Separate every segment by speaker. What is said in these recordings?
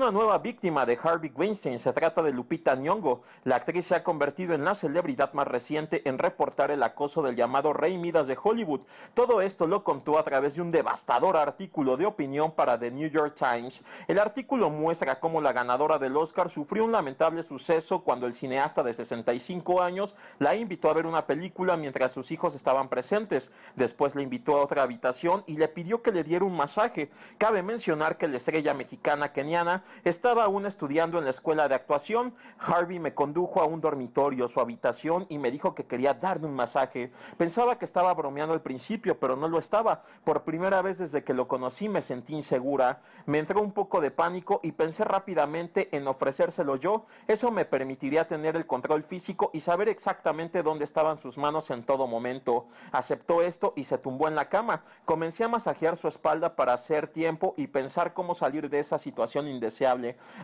Speaker 1: una nueva víctima de Harvey Weinstein. Se trata de Lupita Nyong'o. La actriz se ha convertido en la celebridad más reciente en reportar el acoso del llamado Rey Midas de Hollywood. Todo esto lo contó a través de un devastador artículo de opinión para The New York Times. El artículo muestra cómo la ganadora del Oscar sufrió un lamentable suceso cuando el cineasta de 65 años la invitó a ver una película mientras sus hijos estaban presentes. Después le invitó a otra habitación y le pidió que le diera un masaje. Cabe mencionar que la estrella mexicana keniana estaba aún estudiando en la escuela de actuación. Harvey me condujo a un dormitorio, su habitación, y me dijo que quería darme un masaje. Pensaba que estaba bromeando al principio, pero no lo estaba. Por primera vez desde que lo conocí me sentí insegura. Me entró un poco de pánico y pensé rápidamente en ofrecérselo yo. Eso me permitiría tener el control físico y saber exactamente dónde estaban sus manos en todo momento. Aceptó esto y se tumbó en la cama. Comencé a masajear su espalda para hacer tiempo y pensar cómo salir de esa situación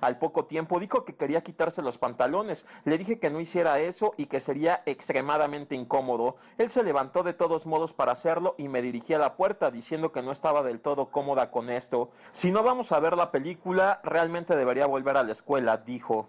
Speaker 1: Al poco tiempo dijo que quería quitarse los pantalones. Le dije que no hiciera eso y que sería extremadamente incómodo. Él se levantó de todos modos para hacerlo y me dirigí a la puerta diciendo que no estaba del todo cómoda con esto. Si no vamos a ver la película, realmente debería volver a la escuela, dijo.